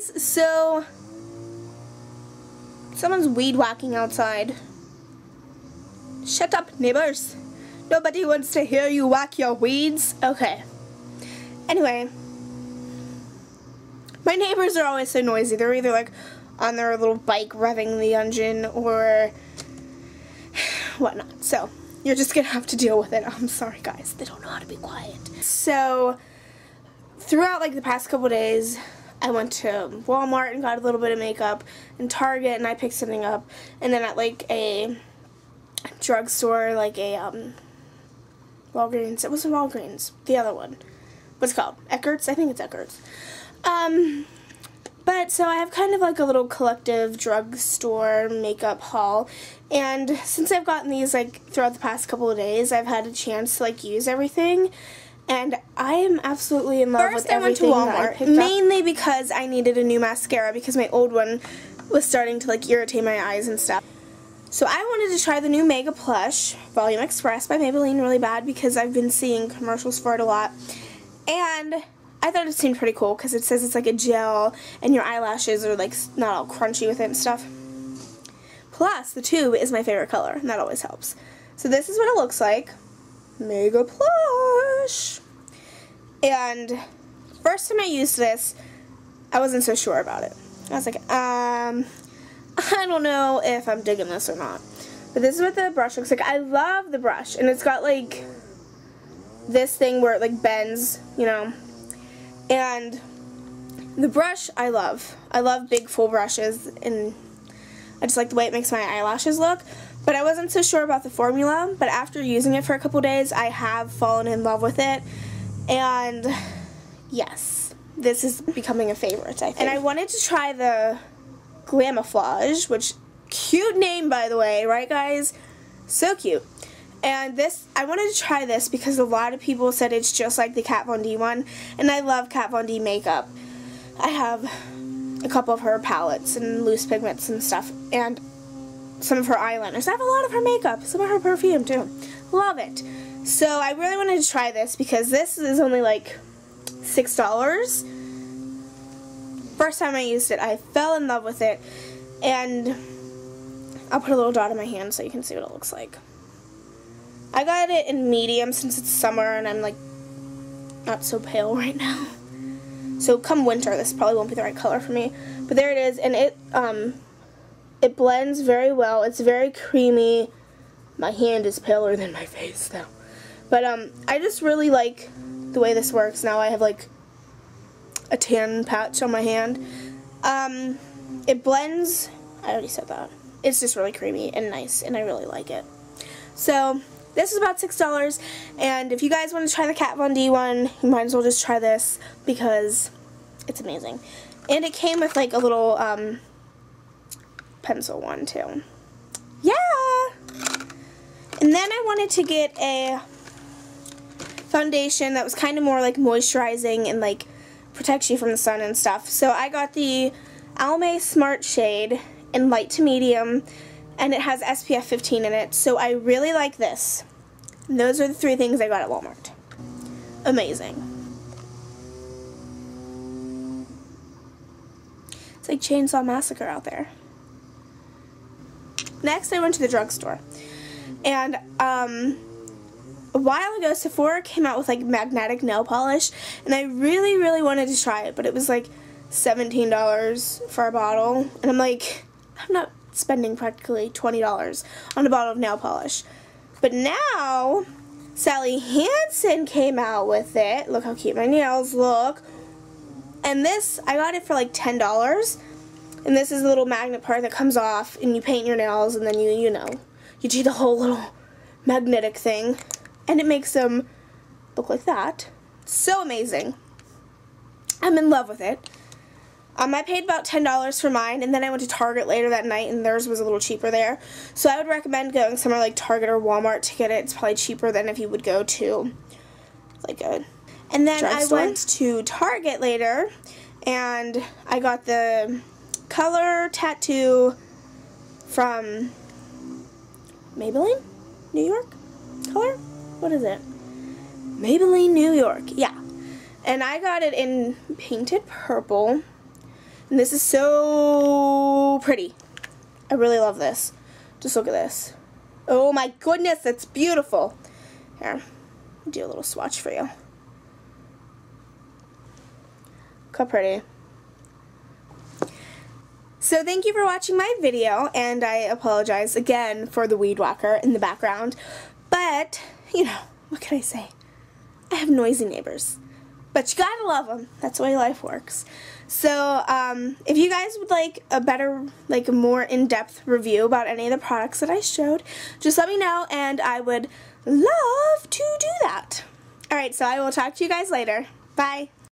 guys, so someone's weed whacking outside. Shut up, neighbors. Nobody wants to hear you whack your weeds. Okay. Anyway, my neighbors are always so noisy. They're either like on their little bike revving the engine or whatnot. So, you're just gonna have to deal with it. I'm sorry, guys. They don't know how to be quiet. So, throughout like the past couple days, I went to Walmart and got a little bit of makeup, and Target and I picked something up, and then at like a drugstore, like a um, Walgreens. It wasn't Walgreens. The other one. What's it called? Eckerd's? I think it's Eckerd's. Um, but so I have kind of like a little collective drugstore makeup haul. And since I've gotten these like throughout the past couple of days, I've had a chance to like use everything. And I am absolutely in love First, with I went to everything that I Walmart, picked up. Mainly because I needed a new mascara because my old one was starting to like irritate my eyes and stuff. So I wanted to try the new Mega Plush Volume Express by Maybelline really bad because I've been seeing commercials for it a lot. And I thought it seemed pretty cool because it says it's like a gel and your eyelashes are like not all crunchy with it and stuff. Plus, the tube is my favorite color and that always helps. So this is what it looks like. Mega Plush. And first time I used this, I wasn't so sure about it. I was like, um, I don't know if I'm digging this or not. But this is what the brush looks like. I love the brush. And it's got like this thing where it like bends, you know. And the brush I love. I love big full brushes and I just like the way it makes my eyelashes look. But I wasn't so sure about the formula, but after using it for a couple days, I have fallen in love with it. And yes, this is becoming a favorite, I think. And I wanted to try the Glamouflage, which cute name by the way, right guys? So cute. And this, I wanted to try this because a lot of people said it's just like the Kat Von D one, and I love Kat Von D makeup. I have a couple of her palettes and loose pigments and stuff, and some of her eyeliners. I have a lot of her makeup, some of her perfume too. Love it. So I really wanted to try this because this is only like $6. First time I used it, I fell in love with it, and I'll put a little dot in my hand so you can see what it looks like. I got it in medium since it's summer and I'm like not so pale right now. So come winter, this probably won't be the right color for me. But there it is, and it um, it blends very well. It's very creamy. My hand is paler than my face though. But um, I just really like the way this works. Now I have like a tan patch on my hand. Um, it blends, I already said that. It's just really creamy and nice, and I really like it. So, this is about $6, and if you guys want to try the Kat Von D one, you might as well just try this, because it's amazing. And it came with, like, a little, um, pencil one, too. Yeah! And then I wanted to get a foundation that was kind of more, like, moisturizing and, like, protects you from the sun and stuff. So I got the Almay Smart Shade in light to medium and it has SPF 15 in it. So I really like this. And those are the three things I got at Walmart. Amazing. It's like Chainsaw Massacre out there. Next I went to the drugstore. And um a while ago, Sephora came out with like magnetic nail polish, and I really, really wanted to try it, but it was like $17 for a bottle, and I'm like, I'm not spending practically $20 on a bottle of nail polish. But now, Sally Hansen came out with it. Look how cute my nails look. And this, I got it for like $10. And this is a little magnet part that comes off, and you paint your nails, and then you, you know, you do the whole little magnetic thing and it makes them look like that. So amazing. I'm in love with it. Um, I paid about $10 for mine, and then I went to Target later that night, and theirs was a little cheaper there. So I would recommend going somewhere like Target or Walmart to get it. It's probably cheaper than if you would go to, like, a And then. I went to Target later, and I got the color tattoo from Maybelline? New York? Color? what is it? Maybelline New York, yeah. And I got it in painted purple. And this is so pretty. I really love this. Just look at this. Oh my goodness, it's beautiful. Here, I'll do a little swatch for you. Look how pretty. So thank you for watching my video, and I apologize again for the weed whacker in the background. But, you know, what can I say? I have noisy neighbors. But you gotta love them. That's the way life works. So, um, if you guys would like a better, like a more in-depth review about any of the products that I showed, just let me know and I would love to do that. Alright, so I will talk to you guys later. Bye.